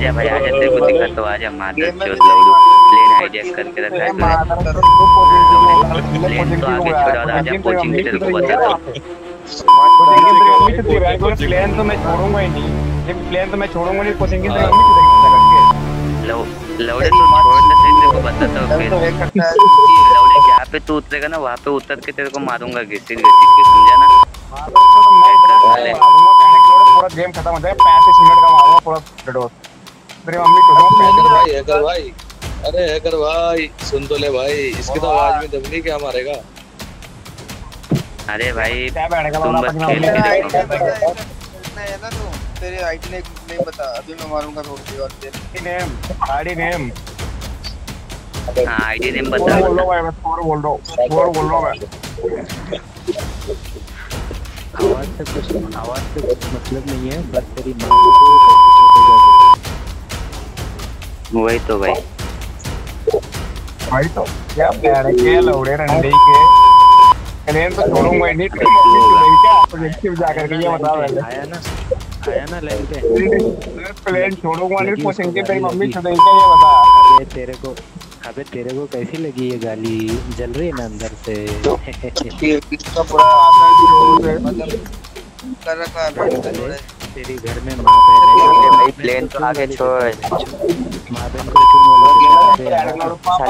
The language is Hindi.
आजा भाई आजा तेरे को दिखा तो आजा मादर चोद लौड़ू प्लेन हाईजैक करके रखा है तूने प्लेन तो आगे छोड़ा और आजा कोचिंग तेरे को बताता हूँ। प्लेन तो मैं। छोड़ूँगा ही नहीं। ये प्लेन तो मैं छोड़ूँगा नहीं कोचिंग की की लौड़े तू छोड़ दे तेरे को बताता हूँ। फिर लौड़े जहाँ पे तू उतरेगा ना वहाँ पे उतर के तेरे को मारूँगा घिसिर घिसिर के समझा ना? मैं पूरा गेम खत्म हो जाए पैंतीस मिनट का मारूँगा पूरा डडोस तेरी मम्मी छोड़ूँगा हैकर भाई हैकर भाई अरे हैकर भाई सुन तो ले भाई इसकी तो आवाज़ में दबनी क्या मारेगा? अरे भाई तुम बस खेल के देखो है ना तू तेरे आईडी ने नहीं बता अभी मैं मारूँगा थोड़ी देर और तेरे नेम आईडी नेम। हाँ आईडी नेम बता। बोल बता दो भाई मैं स्कोर बोल दो स्कोर बोल दो मैं। आवाज़ से कुछ आवाज़ से कुछ मतलब नहीं है बस तेरी माँ को वही तो भाई। भाई तो क्या बैठ के लौड़े रंडे के। प्लेन तो छोड़ूँगा ही नहीं छोड़ेगी क्या? प्रोजेक्टिव जा करके ये बता पहले आया ना आया ना लाइन पे प्लेन छोड़ूँगा नहीं की तेरी मम्मी छोड़ेगी क्या ये बता। अबे तेरे को अबे तेरे को कैसी लगी ये गाली? जल रही है ना अंदर से? इसका पूरा मतलब कर रखा है तो तेरी घर में माँ बहन है। भाई प्लेन तो आगे छोड़। माँ बहन को क्यों बोला